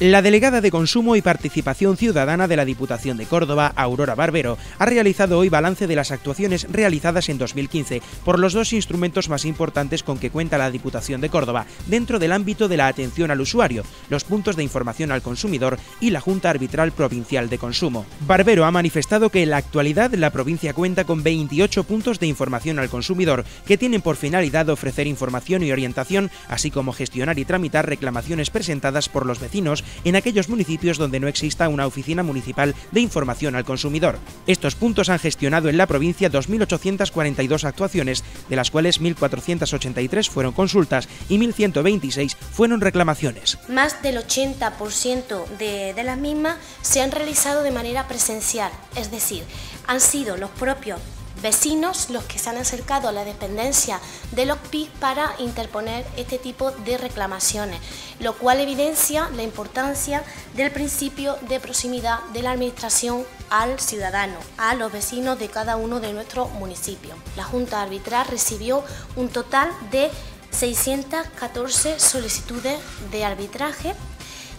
La delegada de Consumo y Participación Ciudadana de la Diputación de Córdoba, Aurora Barbero, ha realizado hoy balance de las actuaciones realizadas en 2015 por los dos instrumentos más importantes con que cuenta la Diputación de Córdoba dentro del ámbito de la atención al usuario, los puntos de información al consumidor y la Junta Arbitral Provincial de Consumo. Barbero ha manifestado que en la actualidad la provincia cuenta con 28 puntos de información al consumidor que tienen por finalidad ofrecer información y orientación, así como gestionar y tramitar reclamaciones presentadas por los vecinos en aquellos municipios donde no exista una oficina municipal de información al consumidor. Estos puntos han gestionado en la provincia 2.842 actuaciones, de las cuales 1.483 fueron consultas y 1.126 fueron reclamaciones. Más del 80% de, de las mismas se han realizado de manera presencial, es decir, han sido los propios vecinos los que se han acercado a la dependencia de los PIC para interponer este tipo de reclamaciones, lo cual evidencia la importancia del principio de proximidad de la Administración al ciudadano, a los vecinos de cada uno de nuestros municipios. La Junta Arbitral recibió un total de 614 solicitudes de arbitraje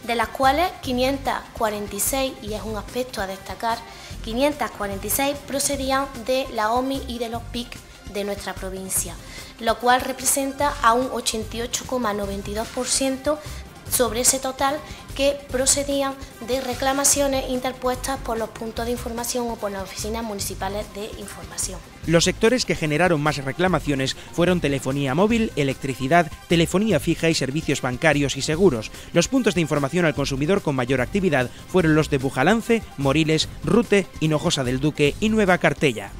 de las cuales 546, y es un aspecto a destacar, 546 procedían de la OMI y de los PIC de nuestra provincia, lo cual representa a un 88,92% sobre ese total que procedían de reclamaciones interpuestas por los puntos de información o por las oficinas municipales de información. Los sectores que generaron más reclamaciones fueron telefonía móvil, electricidad, telefonía fija y servicios bancarios y seguros. Los puntos de información al consumidor con mayor actividad fueron los de Bujalance, Moriles, Rute, Hinojosa del Duque y Nueva Cartella.